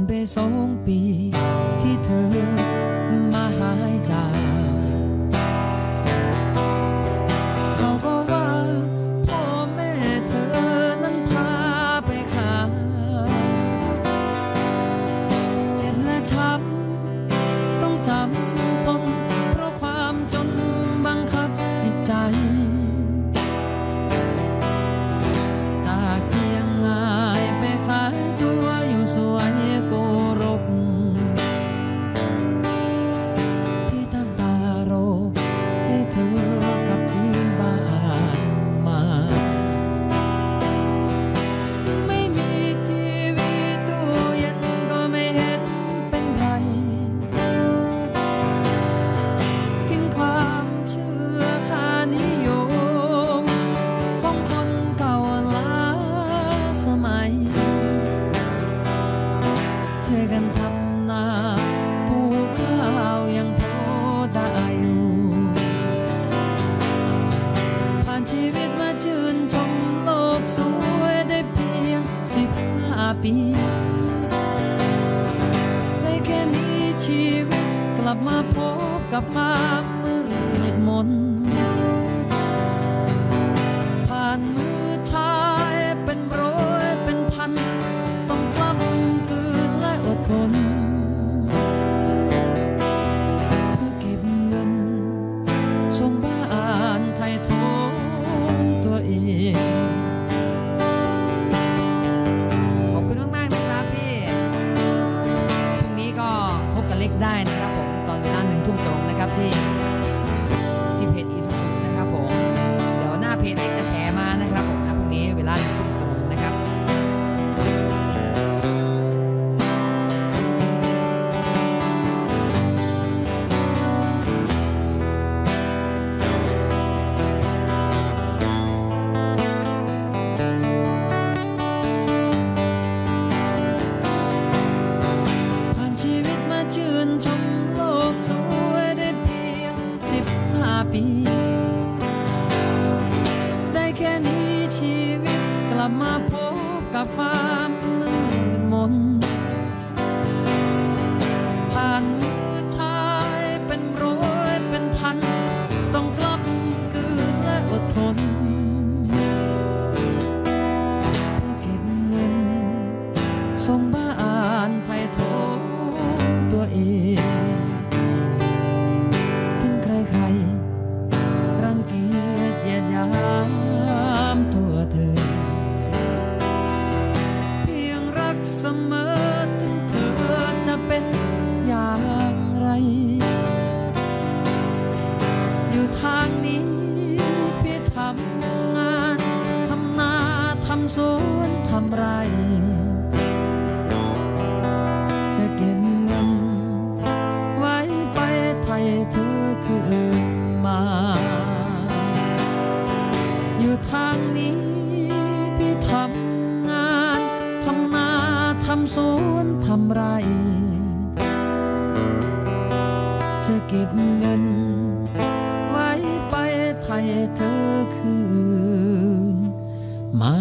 านไปสองปีที่เธอมาหายจาก ปีได้แค่นี้ชีวิตกลับมาพบกับความมืดมน Be. มบ้านไผ่ทองตัวเอง ถึงใครใครรังเกียจเยียดยามตัวเธอ เพียงรักเสมอถึงเธอจะเป็นอย่างไร อยู่ทางนี้พี่ทำงาน ทำนา ทำสวน ทำไร อยู่ทางนี้ พี่ทำงานทำนาทำสวนทำไร จะเก็บเงิน ไว้ไปไทยเธอคืนมา